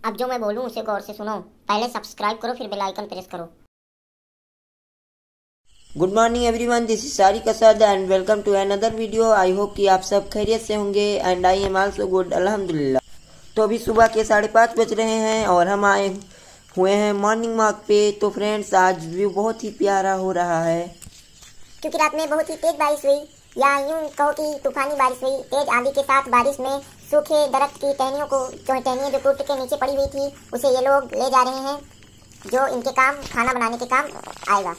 अब जो मैं बोलूँ उसे गौर से सुनो। पहले सब्सक्राइब करो फिर बेल आइकन प्रेस करो। Good morning everyone this is सारी कसद and welcome to another video I hope कि आप सब खैरियत से होंगे and I am also good अल्हम्दुलिल्लाह तो अभी सुबह के साढ़े पाँच बज रहे हैं और हम आए हुए हैं मॉर्निंग वॉक पे। तो फ्रेंड्स आज व्यू बहुत ही प्यारा हो रहा है। क्योंकि रात में बहुत ही तेज बारिश हुई। या यूँ कहो कि तूफानी बारिश हुई। तेज आंधी के साथ बारिश में सूखे दरख्त की टहनियों को जो टहनियाँ जो टूट के नीचे पड़ी हुई थी, उसे ये लोग ले जा रहे हैं, जो इनके काम खाना बनाने के काम आएगा।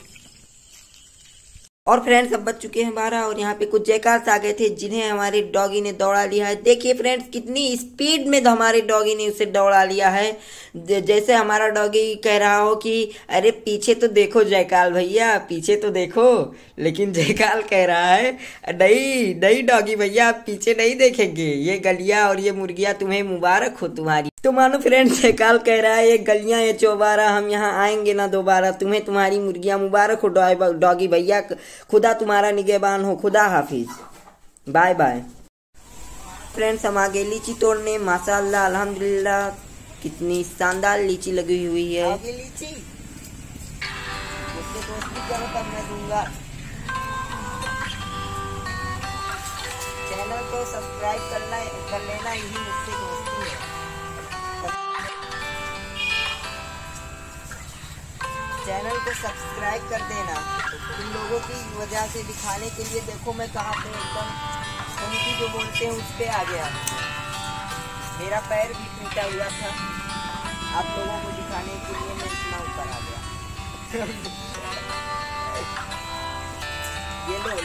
और फ्रेंड्स अब बच चुके हैं बारह और यहाँ पे कुछ जयकार्स आ गए थे जिन्हें हमारे डॉगी ने दौड़ा लिया है। देखिए फ्रेंड्स कितनी स्पीड में हमारे डॉगी ने उसे दौड़ा लिया है। जैसे हमारा डॉगी कह रहा हो कि, अरे पीछे तो देखो जयकाल भैया, पीछे तो देखो। लेकिन जयकाल कह रहा है, नहीं नहीं डॉगी भैया, आप पीछे नहीं देखेंगे। ये गलिया और ये मुर्गिया तुम्हें मुबारक हो तुम्हारी। तो मानो फ्रेंड जयकाल कह रहा है, ये गलियाँ, ये चौबारा, हम यहाँ आएँगे ना दोबारा। तुम्हें तुम्हारी मुर्गियाँ मुबारक हो डॉगी भैया। खुदा तुम्हारा निगेबान हो। खुदा हाफिज। Bye bye. फ्रेंड्स, हम आगे लीची तोड़ने। माशाल्लाह, अल्हम्दुलिल्लाह, कितनी शानदार लीची लगी हुई है। आगे लीची। चैनल को सब्सक्राइब करना, कर लेना, यही मुझसे चैनल को सब्सक्राइब कर देना। तुम लोगों की वजह से दिखाने के लिए देखो मैं कहाँ पे एकदम उनकी जो बोलते हैं उस पर आ गया। मेरा पैर भी टूटा हुआ था। आप लोगों को दिखाने के लिए मैं इतना ऊपर आ गया। ये लो।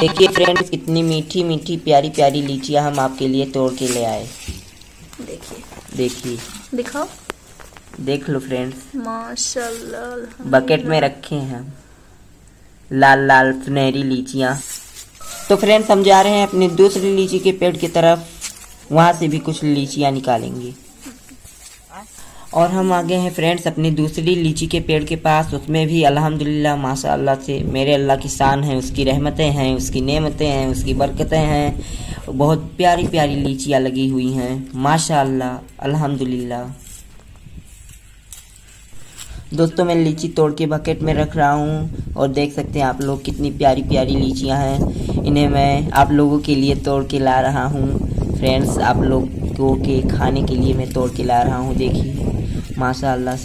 देखिए फ्रेंड्स कितनी मीठी मीठी प्यारी प्यारी लीचियाँ हम आपके लिए तोड़ के ले आए। देखिए। देखिए। दिखाओ। देख लो फ्रेंड्स माशाल्लाह बकेट में रखे हैं। लाल लाल सुनहरी लीचियाँ। तो फ्रेंड्स हम जा रहे हैं अपने दूसरी लीची के पेड़ की तरफ़। वहाँ से भी कुछ लीचियाँ निकालेंगे। और हम आ गए हैं फ्रेंड्स अपनी दूसरी लीची के पेड़ के पास। उसमें भी अल्हम्दुलिल्लाह, माशाल्लाह से मेरे अल्लाह की शान है, उसकी रहमतें हैं, उसकी नेमतें हैं, उसकी बरकतें हैं। बहुत प्यारी प्यारी लीचियाँ लगी हुई हैं, माशाल्लाह, अल्हम्दुलिल्लाह। दोस्तों, मैं लीची तोड़ के बकेट में रख रहा हूँ और देख सकते हैं आप लोग कितनी प्यारी प्यारी लीचियाँ हैं। इन्हें मैं आप लोगों के लिए तोड़ के ला रहा हूँ। फ्रेंड्स आप लोगों के खाने के लिए मैं तोड़ के ला रहा हूँ, देखिए। माशाल्लाह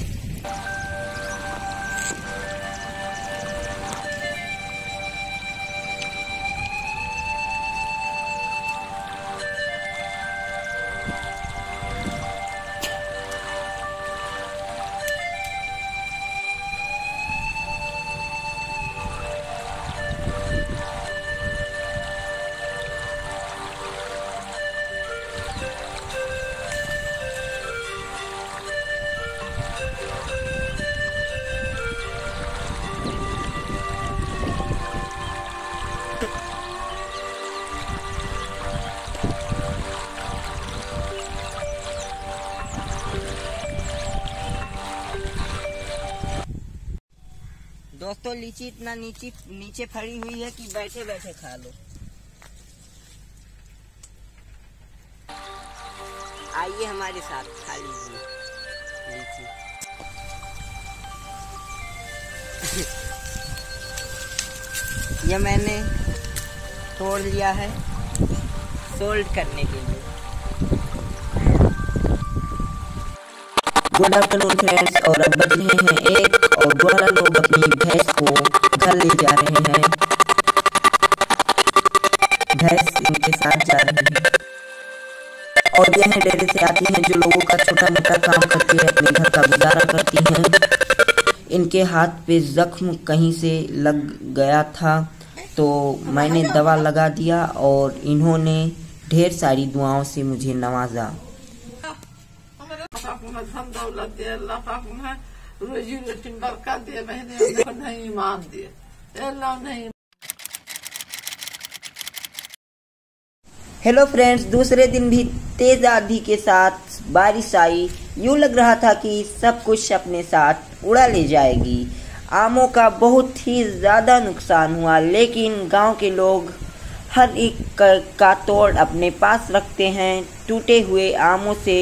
दोस्तों, लीची इतना नीचे नीचे फड़ी हुई है कि बैठे बैठे खा लो। आइए हमारे साथ खा लीजिए लीची। ये मैंने तोड़ लिया है सोल्ड करने के लिए। गुड आफ्टरनून फ्रेंड्स और अब बज रहे हैं एक और द्वारा लोग अपनी भैंस को घर ले जा रहे हैं। भैंस इनके साथ जा रही है। और यह डेरे से आती हैं जो लोगों का छोटा मोटा काम करके अपने घर का गुजारा करती हैं। इनके हाथ पे जख्म कहीं से लग गया था तो मैंने दवा लगा दिया और इन्होंने ढेर सारी दुआओं से मुझे नवाजा। रोजी रोटी बरकत दे महीने नहीं ईमान दे अल्लाह नहीं हेलो फ्रेंड्स, दूसरे दिन भी तेज आंधी के साथ बारिश आई। यूँ लग रहा था कि सब कुछ अपने साथ उड़ा ले जाएगी। आमों का बहुत ही ज़्यादा नुकसान हुआ, लेकिन गाँव के लोग हर एक का तोड़ अपने पास रखते हैं, टूटे हुए आमों से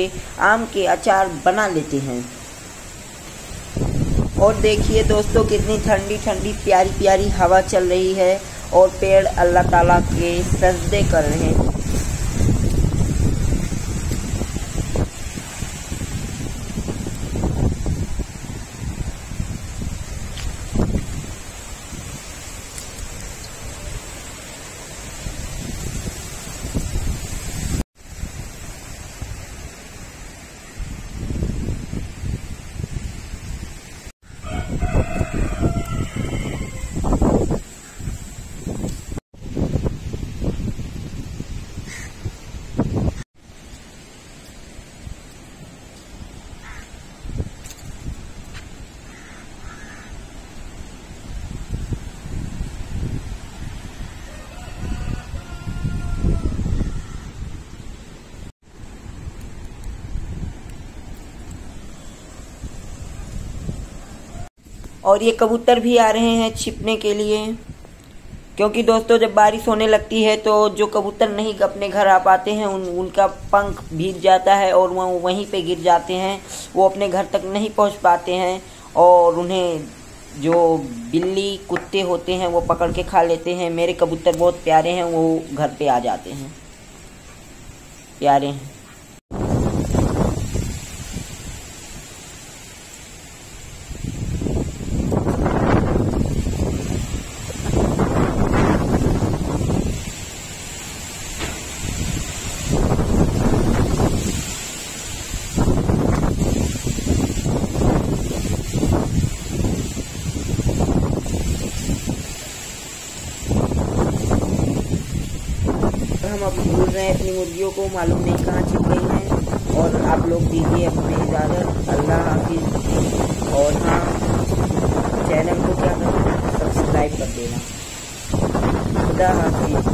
आम के अचार बना लेते हैं। और देखिए दोस्तों, कितनी ठंडी ठंडी, प्यारी प्यारी हवा चल रही है और पेड़ अल्लाह ताला के सजदे कर रहे हैं। और ये कबूतर भी आ रहे हैं छिपने के लिए। क्योंकि दोस्तों, जब बारिश होने लगती है तो जो कबूतर नहीं अपने घर आ पाते हैं, उन, उनका पंख भीग जाता है और वो वहीं पे गिर जाते हैं। वो अपने घर तक नहीं पहुँच पाते हैं और उन्हें जो बिल्ली कुत्ते होते हैं, वो पकड़ के खा लेते हैं। मेरे कबूतर बहुत प्यारे हैं, वो घर पे आ जाते हैं। प्यारे हैं। हम ढूंढ रहे हैं, अपनी मुर्गियों को मालूम नहीं कहाँ छिप गई हैं। और आप लोग दीजिए अपनी इजाज़त, अल्लाह हाफिज़। और हाँ चैनल को क्या करना सब्सक्राइब कर देना। खुदा हाफिज़।